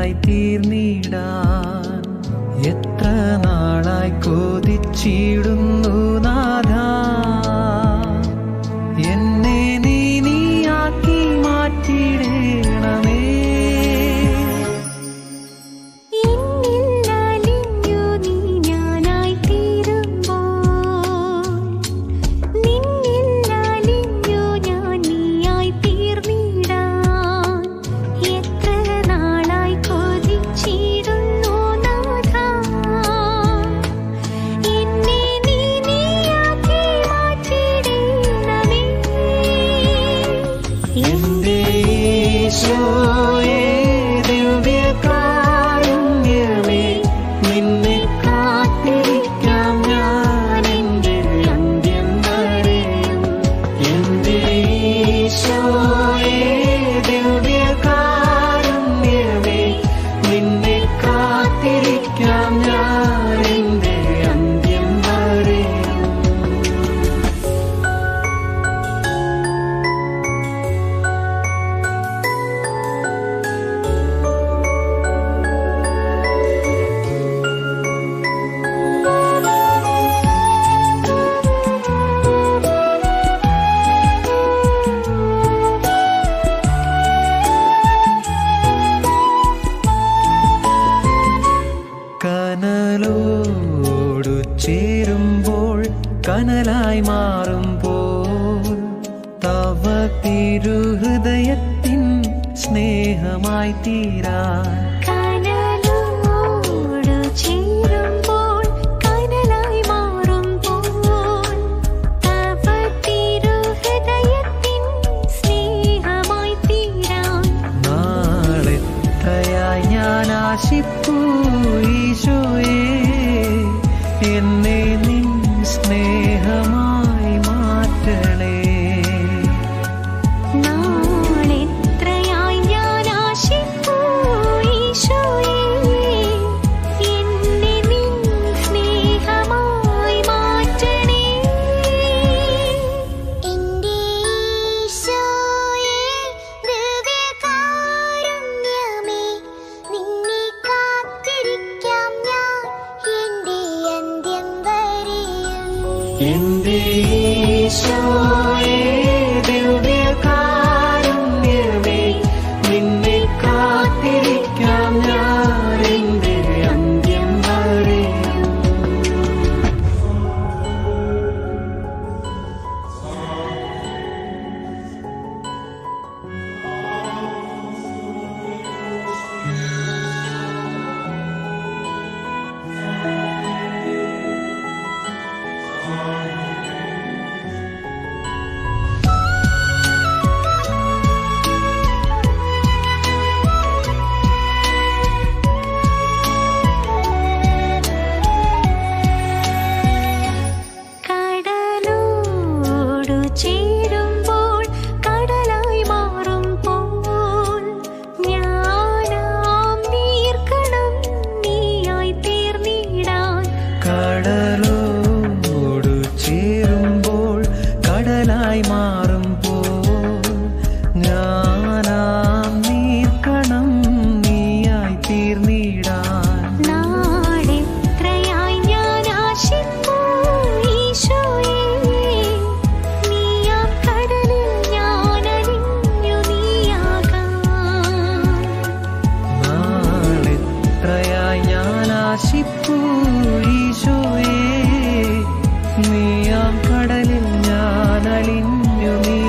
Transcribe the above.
നീയായി തീർന്നിടാൻ എത്ര നാളായി കൊതിച്ചിടുന്നു നാഥാ. you. തിരുഹൃദയത്തിൻ സ്നേഹമായി തീരാൻ tìm đi chúa चे മതിപ്പൂ ഈശോയേ നീയാം കടലിൽ ഞാൻ അലിഞ്ഞു നീ.